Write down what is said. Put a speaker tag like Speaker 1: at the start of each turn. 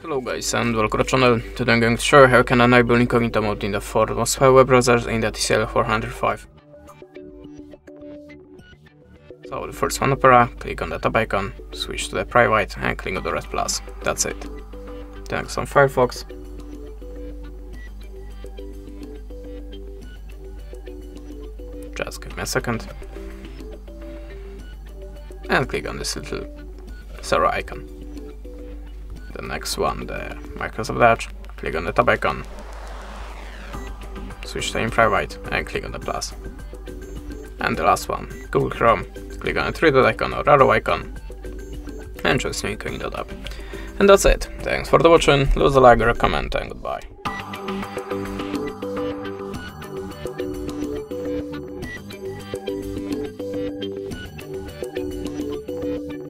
Speaker 1: Hello guys and welcome to the channel. Today I'm going to show you how you can enable incognito mode in the Ford Mozilla web browser in the TCL 405. So the first one Opera, click on the tab icon, switch to the private and click on the red plus. That's it. Then on Firefox. Just give me a second. And click on this little server icon the next one, the Microsoft Edge, click on the tab icon, switch to in private and click on the plus. And the last one, Google Chrome, click on the three dot icon or arrow icon and choose new incognito tab. And that's it. Thanks for the watching, leave a like or a comment and goodbye.